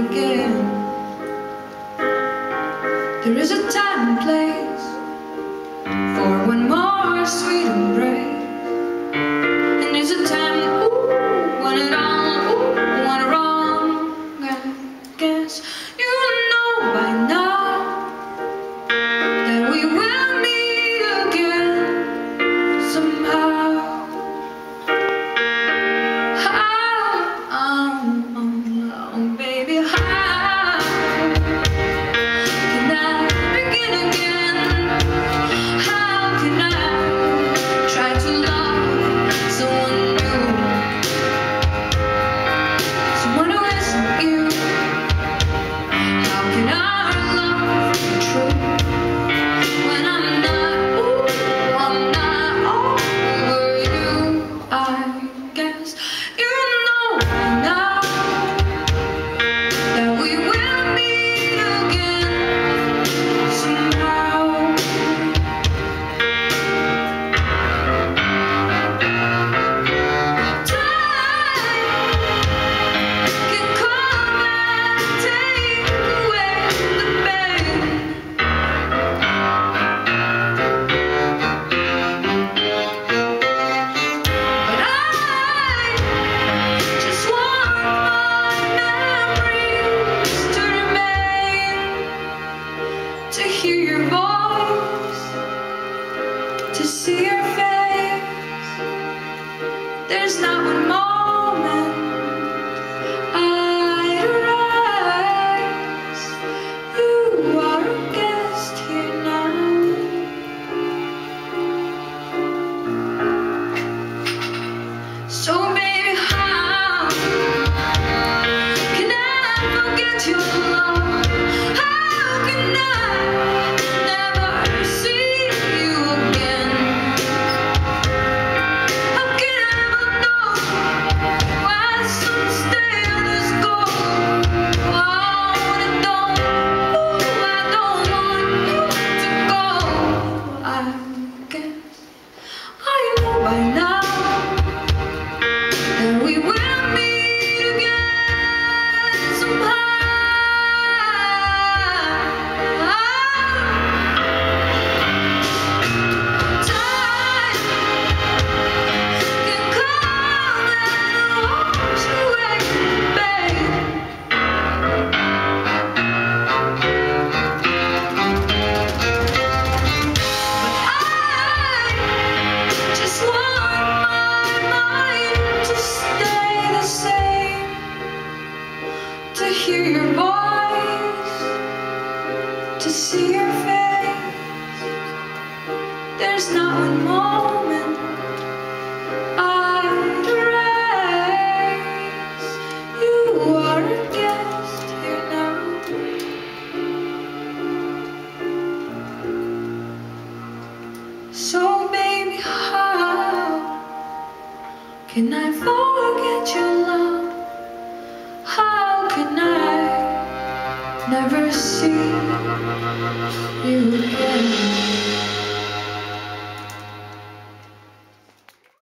again. There is a time and place For one more sweet see your face. There's not one. to see your face. There's not one moment I'd erase. You are a guest here now. So baby, how can I forget your love? See you again.